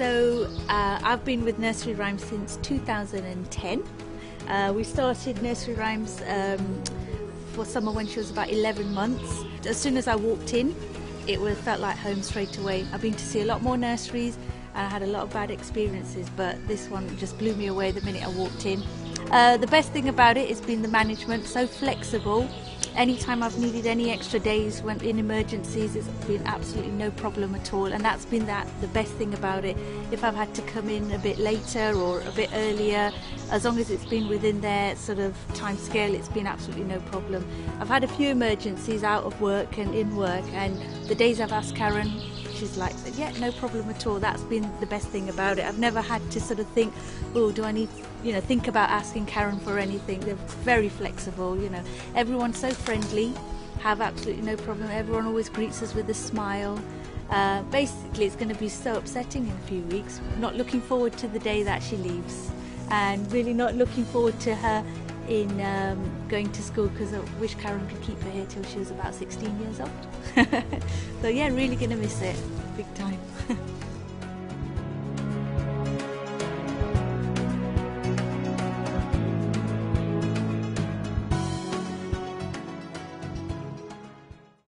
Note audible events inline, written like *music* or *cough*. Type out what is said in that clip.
Uh, I've been with Nursery Rhymes since 2010. Uh, we started Nursery Rhymes um, for summer when she was about 11 months. As soon as I walked in, it felt like home straight away. I've been to see a lot more nurseries and I had a lot of bad experiences, but this one just blew me away the minute I walked in. Uh, the best thing about it has been the management, so flexible. Anytime I've needed any extra days when in emergencies, it's been absolutely no problem at all, and that's been that the best thing about it. If I've had to come in a bit later or a bit earlier, as long as it's been within their sort of time scale, it's been absolutely no problem. I've had a few emergencies out of work and in work, and the days I've asked Karen she's like, yeah, no problem at all. That's been the best thing about it. I've never had to sort of think, oh, do I need, you know, think about asking Karen for anything. They're very flexible, you know. Everyone's so friendly, have absolutely no problem. Everyone always greets us with a smile. Uh, basically, it's going to be so upsetting in a few weeks. Not looking forward to the day that she leaves, and really not looking forward to her in um, going to school because I wish Karen could keep her here till she was about 16 years old. *laughs* so yeah, really gonna miss it, big time.